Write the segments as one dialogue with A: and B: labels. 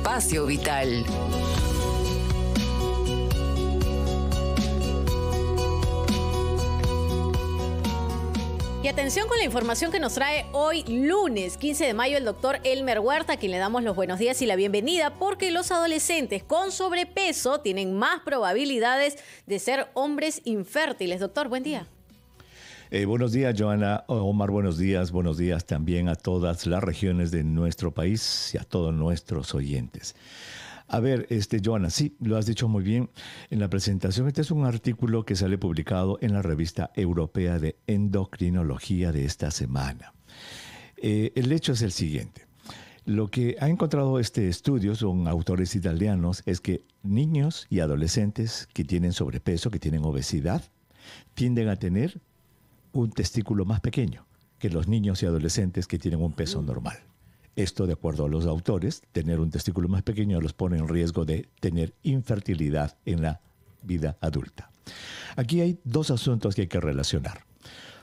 A: Espacio Vital.
B: Y atención con la información que nos trae hoy lunes 15 de mayo el doctor Elmer Huerta, a quien le damos los buenos días y la bienvenida, porque los adolescentes con sobrepeso tienen más probabilidades de ser hombres infértiles. Doctor, buen día.
C: Eh, buenos días, Joana. Omar, buenos días. Buenos días también a todas las regiones de nuestro país y a todos nuestros oyentes. A ver, este, Joana, sí, lo has dicho muy bien en la presentación. Este es un artículo que sale publicado en la revista europea de endocrinología de esta semana. Eh, el hecho es el siguiente. Lo que ha encontrado este estudio, son autores italianos, es que niños y adolescentes que tienen sobrepeso, que tienen obesidad, tienden a tener un testículo más pequeño que los niños y adolescentes que tienen un peso normal. Esto, de acuerdo a los autores, tener un testículo más pequeño los pone en riesgo de tener infertilidad en la vida adulta. Aquí hay dos asuntos que hay que relacionar.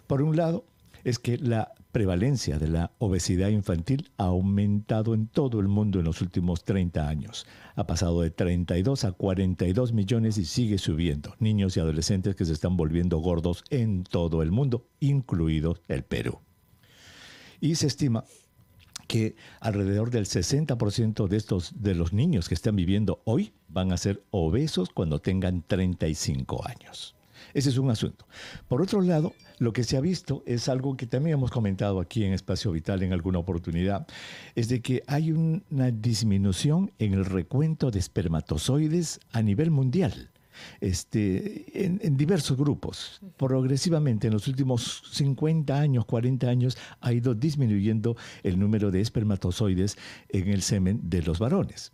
C: Por un lado, es que la prevalencia de la obesidad infantil ha aumentado en todo el mundo en los últimos 30 años. Ha pasado de 32 a 42 millones y sigue subiendo. Niños y adolescentes que se están volviendo gordos en todo el mundo, incluido el Perú. Y se estima que alrededor del 60% de estos de los niños que están viviendo hoy van a ser obesos cuando tengan 35 años. Ese es un asunto. Por otro lado, lo que se ha visto es algo que también hemos comentado aquí en Espacio Vital en alguna oportunidad, es de que hay una disminución en el recuento de espermatozoides a nivel mundial este, en, diversos grupos. Progresivamente, en los últimos 50 años, 40 años, ha ido disminuyendo el número de espermatozoides en el semen de los varones.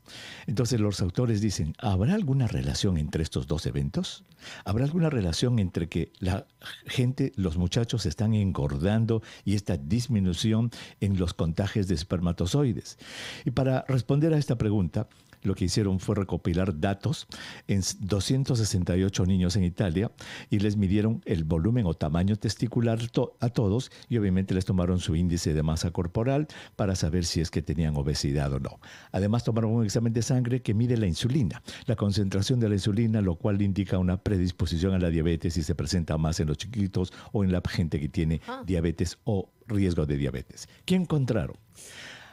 C: Entonces, los autores dicen, ¿habrá alguna relación entre estos dos eventos? ¿Habrá alguna relación entre que la gente, los muchachos, están engordando y esta disminución en los contagios de espermatozoides? Y para responder a esta pregunta, lo que hicieron fue recopilar datos en 268 niños en Italia y les midieron el volumen o tamaño testicular a todos y obviamente les tomaron su índice de masa corporal para saber si es que tenían obesidad o no. Además tomaron un examen de sangre que mide la insulina, la concentración de la insulina, lo cual indica una predisposición a la diabetes si se presenta más en los chiquitos o en la gente que tiene ah. diabetes o riesgo de diabetes. ¿Qué encontraron?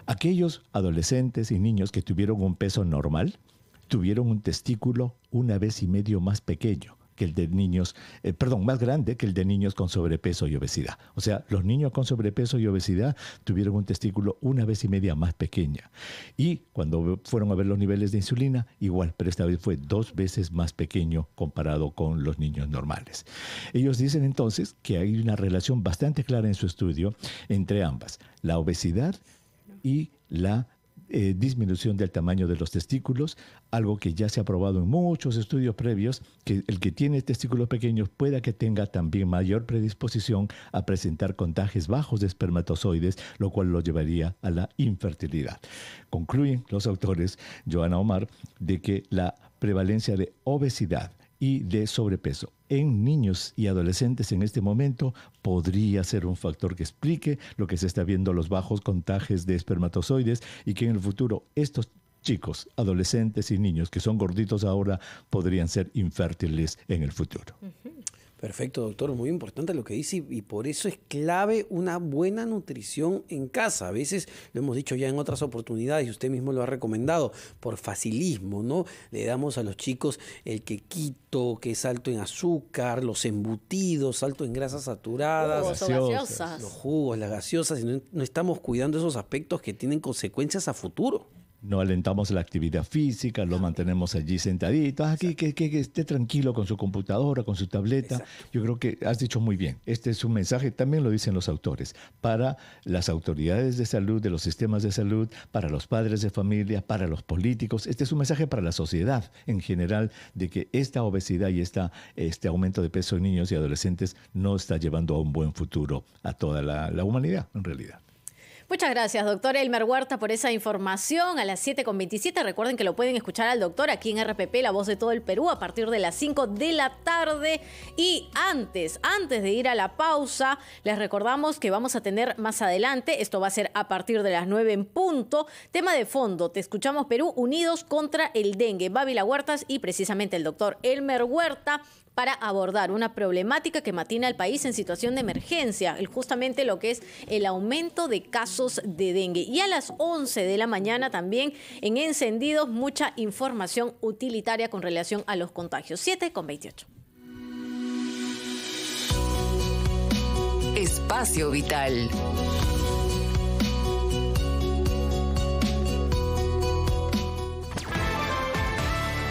C: Aquellos adolescentes y niños que tuvieron un peso normal tuvieron un testículo una vez y medio más pequeño que el de niños, eh, perdón, más grande que el de niños con sobrepeso y obesidad. O sea, los niños con sobrepeso y obesidad tuvieron un testículo una vez y media más pequeña. Y cuando fueron a ver los niveles de insulina, igual, pero esta vez fue dos veces más pequeño comparado con los niños normales. Ellos dicen entonces que hay una relación bastante clara en su estudio entre ambas, la obesidad y la eh, disminución del tamaño de los testículos, algo que ya se ha probado en muchos estudios previos, que el que tiene testículos pequeños pueda que tenga también mayor predisposición a presentar contagios bajos de espermatozoides, lo cual lo llevaría a la infertilidad. Concluyen los autores, Joana Omar, de que la prevalencia de obesidad y de sobrepeso en niños y adolescentes en este momento podría ser un factor que explique lo que se está viendo los bajos contagios de espermatozoides y que en el futuro estos chicos, adolescentes y niños que son gorditos ahora podrían ser infértiles en el futuro.
D: Perfecto, doctor. Muy importante lo que dice y por eso es clave una buena nutrición en casa. A veces lo hemos dicho ya en otras oportunidades y usted mismo lo ha recomendado por facilismo, ¿no? Le damos a los chicos el quequito, que es alto en azúcar, los embutidos, alto en grasas saturadas, los jugos, las gaseosas, y no estamos cuidando esos aspectos que tienen consecuencias a futuro
C: no alentamos la actividad física, lo mantenemos allí sentadito, aquí que, esté tranquilo con su computadora, con su tableta. Yo creo que has dicho muy bien. Este es un mensaje, también lo dicen los autores, para las autoridades de salud, de los sistemas de salud, para los padres de familia, para los políticos. Este es un mensaje para la sociedad en general de que esta obesidad y esta, este aumento de peso en niños y adolescentes no está llevando a un buen futuro a toda la humanidad, en realidad.
B: Muchas gracias, doctor Elmer Huerta, por esa información. A las 7.27, recuerden que lo pueden escuchar al doctor aquí en RPP, La Voz de todo el Perú, a partir de las 5 de la tarde. Y antes, antes de ir a la pausa, les recordamos que vamos a tener más adelante, esto va a ser a partir de las 9 en punto, tema de fondo, Te Escuchamos Perú, Unidos contra el Dengue. Bávila Huertas y precisamente el doctor Elmer Huerta para abordar una problemática que matina al país en situación de emergencia, justamente lo que es el aumento de de dengue. Y a las 11 de la mañana también en Encendidos mucha información utilitaria con relación a los contagios. 7 con 28.
A: Espacio Vital.